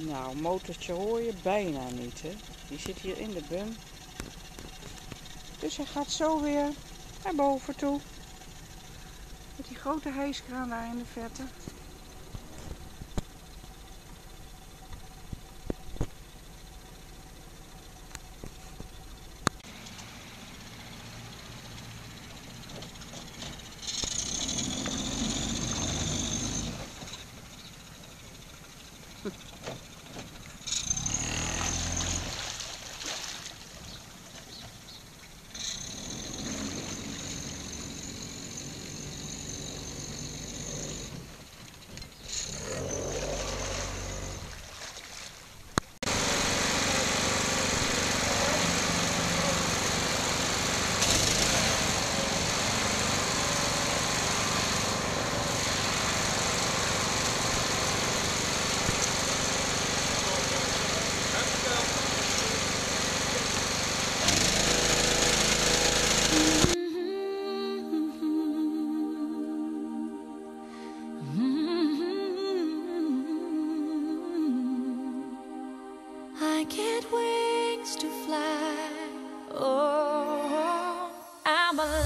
Nou, motortje hoor je bijna niet, hè. Die zit hier in de bum. Dus hij gaat zo weer naar boven toe. Met die grote hijskraan daar in de verte. I get wings to fly. Oh, I'm alive.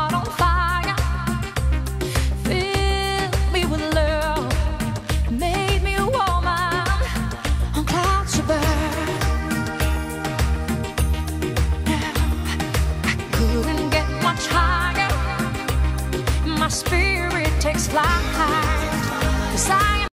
spirit takes flight. Cause I